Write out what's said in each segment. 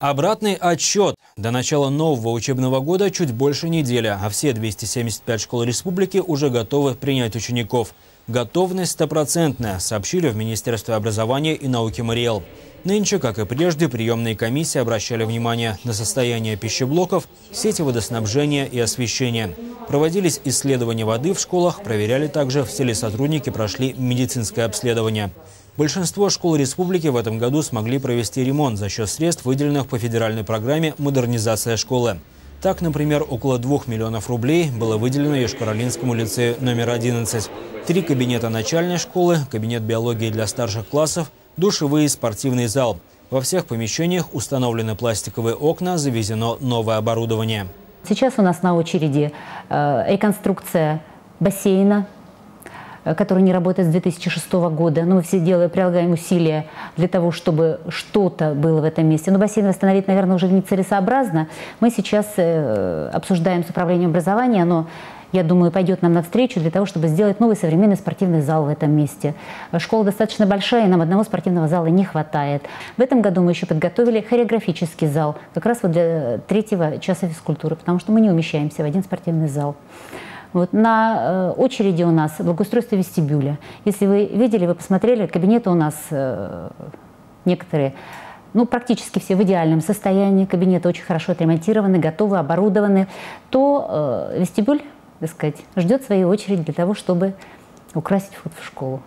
Обратный отчет. До начала нового учебного года чуть больше недели, а все 275 школ республики уже готовы принять учеников. Готовность стопроцентная, сообщили в Министерстве образования и науки Мариэл. Нынче, как и прежде, приемные комиссии обращали внимание на состояние пищеблоков, сети водоснабжения и освещения. Проводились исследования воды в школах, проверяли также, все ли сотрудники прошли медицинское обследование. Большинство школ республики в этом году смогли провести ремонт за счет средств, выделенных по федеральной программе «Модернизация школы». Так, например, около 2 миллионов рублей было выделено Ешкаролинскому лицею номер 11. Три кабинета начальной школы, кабинет биологии для старших классов, душевые и спортивный зал. Во всех помещениях установлены пластиковые окна, завезено новое оборудование. Сейчас у нас на очереди э, реконструкция бассейна который не работает с 2006 года. Но мы все делаем, прилагаем усилия для того, чтобы что-то было в этом месте. Но бассейн восстановить, наверное, уже нецелесообразно. Мы сейчас э, обсуждаем с управлением образования, оно я думаю, пойдет нам навстречу для того, чтобы сделать новый современный спортивный зал в этом месте. Школа достаточно большая, и нам одного спортивного зала не хватает. В этом году мы еще подготовили хореографический зал, как раз вот для третьего часа физкультуры, потому что мы не умещаемся в один спортивный зал. Вот на э, очереди у нас благоустройство вестибюля. Если вы видели, вы посмотрели, кабинеты у нас э, некоторые, ну, практически все в идеальном состоянии, кабинеты очень хорошо отремонтированы, готовы, оборудованы, то э, вестибюль, так сказать, ждет своей очереди для того, чтобы украсить вход в школу.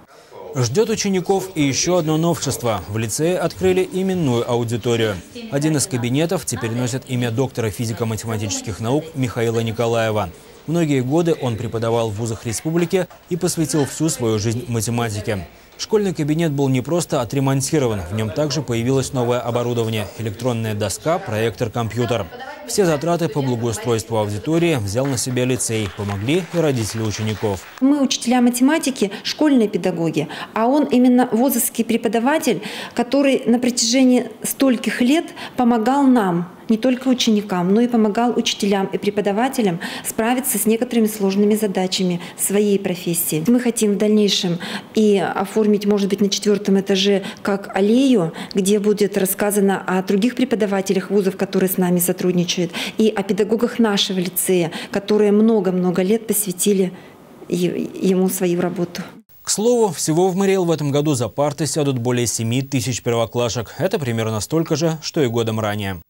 Ждет учеников и еще одно новшество. В лицее открыли именную аудиторию. Один из кабинетов теперь носит имя доктора физико-математических наук Михаила Николаева. Многие годы он преподавал в вузах республики и посвятил всю свою жизнь математике. Школьный кабинет был не просто отремонтирован, в нем также появилось новое оборудование – электронная доска, проектор, компьютер. Все затраты по благоустройству аудитории взял на себя лицей, помогли и родители учеников. Мы учителя математики, школьные педагоги, а он именно вузовский преподаватель, который на протяжении стольких лет помогал нам не только ученикам, но и помогал учителям и преподавателям справиться с некоторыми сложными задачами своей профессии. Мы хотим в дальнейшем и оформить, может быть, на четвертом этаже как аллею, где будет рассказано о других преподавателях вузов, которые с нами сотрудничают, и о педагогах нашего лицея, которые много-много лет посвятили ему свою работу. К слову, всего в Мариэл в этом году за парты сядут более 7 тысяч первоклашек. Это примерно столько же, что и годом ранее.